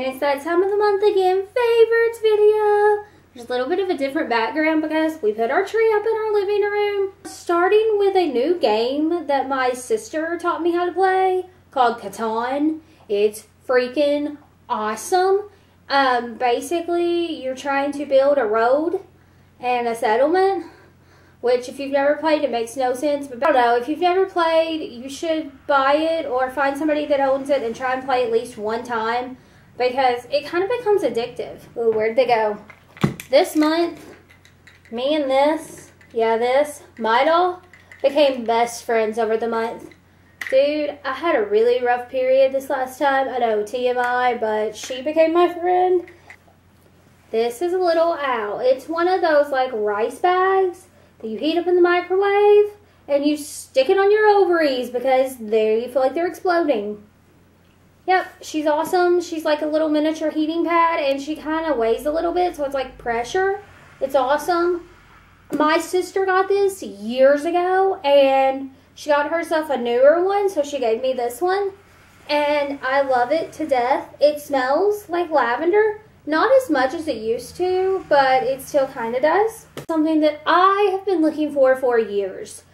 And it's that time of the month again, favorites video. There's a little bit of a different background because we put our tree up in our living room. Starting with a new game that my sister taught me how to play called Catan. It's freaking awesome. Um, basically, you're trying to build a road and a settlement which if you've never played it makes no sense but i don't know if you've never played you should buy it or find somebody that owns it and try and play at least one time because it kind of becomes addictive. Ooh, where'd they go? This month me and this yeah this Midal became best friends over the month. Dude i had a really rough period this last time i know tmi but she became my friend. This is a little owl. It's one of those like rice bags that you heat up in the microwave and you stick it on your ovaries because there you feel like they're exploding. Yep, she's awesome. She's like a little miniature heating pad and she kind of weighs a little bit, so it's like pressure. It's awesome. My sister got this years ago and she got herself a newer one, so she gave me this one. And I love it to death. It smells like lavender not as much as it used to, but it still kind of does. Something that I have been looking for for years.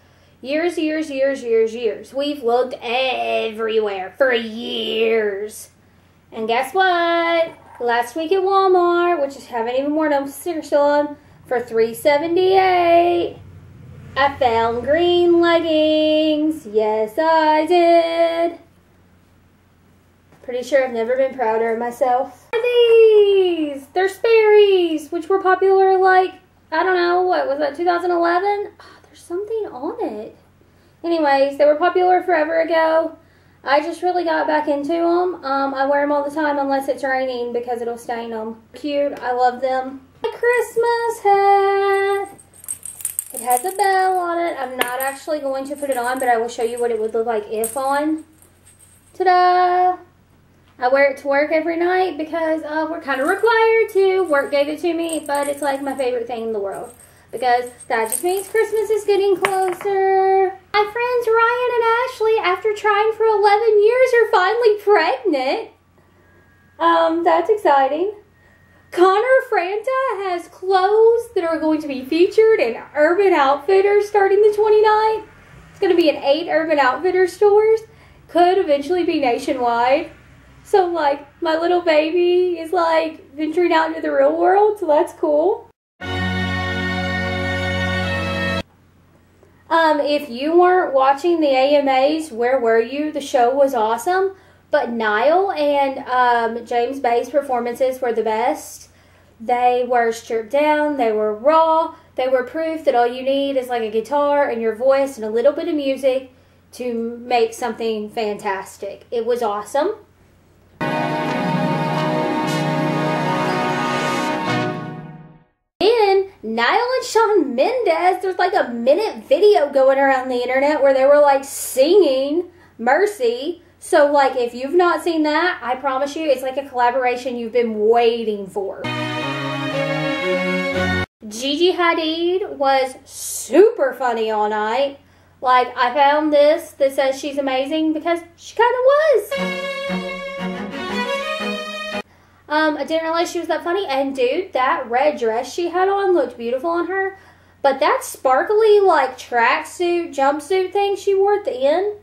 Years, years, years, years, years. We've looked everywhere for years. And guess what? Last week at Walmart, which is haven't even worn them still on, for three seventy eight. I found green leggings. Yes, I did. Pretty sure I've never been prouder of myself. These! They're Sperry's, which were popular like, I don't know, what was that, 2011? Something on it. Anyways, they were popular forever ago. I just really got back into them. Um, I wear them all the time unless it's raining because it'll stain them. Cute. I love them. A Christmas hat. It has a bell on it. I'm not actually going to put it on, but I will show you what it would look like if on. Ta-da! I wear it to work every night because uh, we're kind of required to. Work gave it to me, but it's like my favorite thing in the world because that just means Christmas is getting closer. My friends Ryan and Ashley, after trying for 11 years, are finally pregnant. Um, that's exciting. Connor Franta has clothes that are going to be featured in Urban Outfitters starting the 29th. It's going to be in eight Urban Outfitters stores. Could eventually be nationwide. So like my little baby is like venturing out into the real world, so that's cool. Um, if you weren't watching the AMAs, where were you? The show was awesome, but Niall and um, James Bay's performances were the best. They were stripped down, they were raw, they were proof that all you need is like a guitar and your voice and a little bit of music to make something fantastic. It was awesome. Niall and Shawn Mendes, there's like a minute video going around the internet where they were like singing Mercy. So, like, if you've not seen that, I promise you, it's like a collaboration you've been waiting for. Gigi Hadid was super funny all night. Like, I found this that says she's amazing because she kind of was. Um, I didn't realize she was that funny. And dude, that red dress she had on looked beautiful on her. But that sparkly, like, tracksuit, jumpsuit thing she wore at the end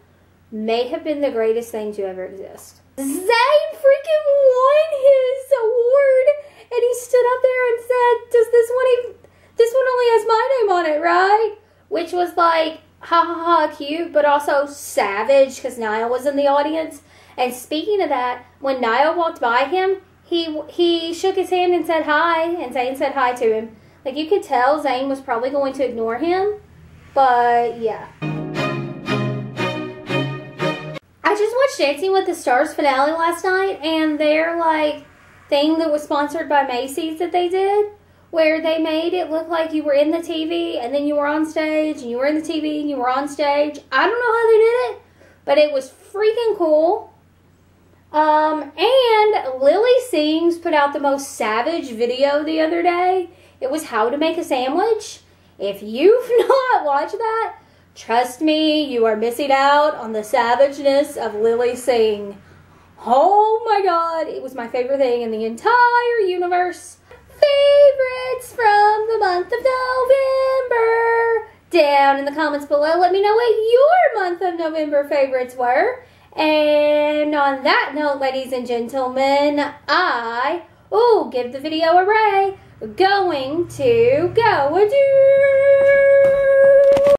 may have been the greatest thing to ever exist. Zayn freaking won his award. And he stood up there and said, Does this one even, this one only has my name on it, right? Which was like, ha ha ha, cute, but also savage because Niall was in the audience. And speaking of that, when Niall walked by him, he he shook his hand and said hi, and Zayn said hi to him. Like you could tell Zayn was probably going to ignore him, but yeah. I just watched Dancing with the Stars finale last night, and their like thing that was sponsored by Macy's that they did, where they made it look like you were in the TV and then you were on stage, and you were in the TV and you were on stage. I don't know how they did it, but it was freaking cool. Um, and Lilly Sings put out the most savage video the other day. It was how to make a sandwich. If you've not watched that, trust me, you are missing out on the savageness of Lilly Singh. Oh my god, it was my favorite thing in the entire universe. Favorites from the month of November. Down in the comments below, let me know what your month of November favorites were. And on that note, ladies and gentlemen, I, oh, give the video a ray, going to go